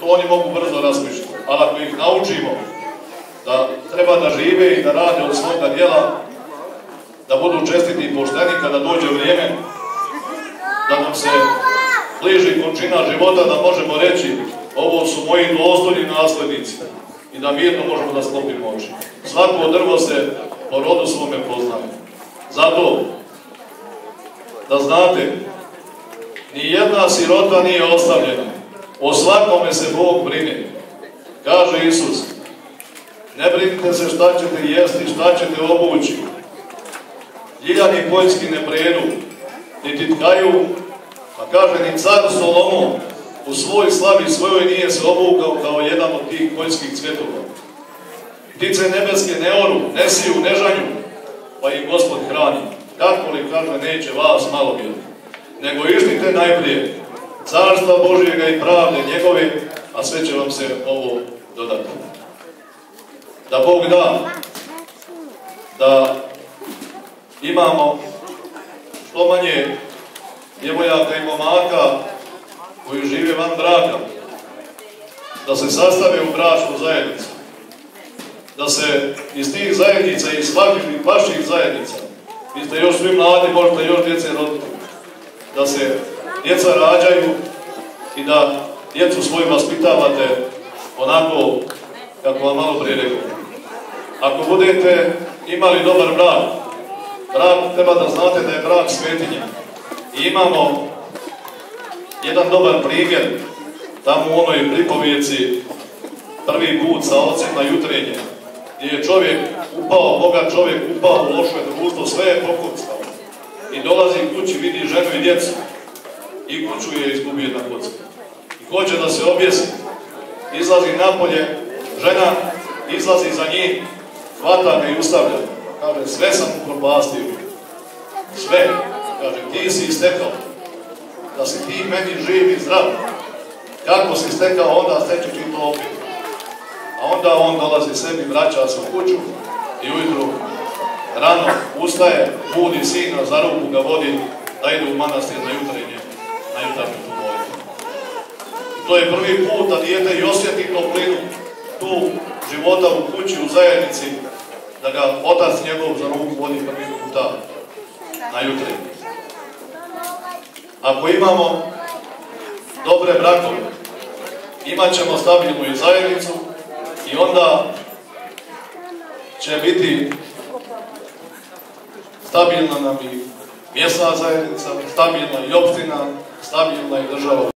to oni mogu brzo razmišljati. Ali ako ih naučimo da treba da žive i da rade od svoga djela, da budu čestiti i pošteni kada dođe vrijeme, da nam se bliži končina života, da možemo reći ovo su moji dostojni naslednici i da mirno možemo da sklopimo oči. Svako drvo se po rodu svome poznaje. Zato, da znate, ni jedna sirota nije ostavljena. O svakome se Bog brine. Kaže Isus, ne brinite se šta ćete jesti, šta ćete obući. Ljiljani poljski ne predu, niti tkaju, pa kaže ni car Solomon u svoj slavi svojoj nije se obukao kao jedan od tih poljskih cvjetova. Ptice nebeske ne oru, ne siju, ne žanju, pa i gospod hrani. Kako li kaže, neće vas malo biti. Nego ištite najprije carstva Božjega i pravde njegove, a sve će vam se ovo dodati. Da Bog da, da imamo što manje djevojaka i momaka koji žive van braka, da se sastave u bračnu zajednicu, da se iz tih zajednica i svakih vaših zajednica, vi ste još svi mladi, možete još djece roditi, da se djeca rađaju i da djecu svoju vaspitavate onako kako vam malo prije rekao. Ako budete imali dobar brak, brak treba da znate da je brak svetinja. I imamo jedan dobar primjer tamo u onoj pripovijeci prvi put sa ocem na jutrenje, gdje je čovjek upao, boga čovjek upao u loše društvo, sve je pokucao. I dolazi kući, vidi ženu i djecu. I kuću je izgubio na kocku. Hoće da se objesi. Izlazi napolje, žena izlazi za njim, hvata me i ustavlja. Kaže, sve sam upropastio. Sve. Kaže, ti si istekao. Da si ti meni živ i zdrav. Kako si stekao, onda steći ti to opet. A onda on dolazi sebi, vraća se u kuću i ujutru rano ustaje, budi sina, za ruku ga vodi da idu u manastir na jutrenje, na jutarnju. To je prvi put da dijete i osjeti toplinu tu života u kući, u zajednici, da ga otac njegov za ruku vodi prvi puta na jutrenje. Ako imamo dobre brakove, imat ćemo stabilnu i zajednicu i onda će biti stabilna nam i mjesna zajednica, stabilna i opština, stabilna i država.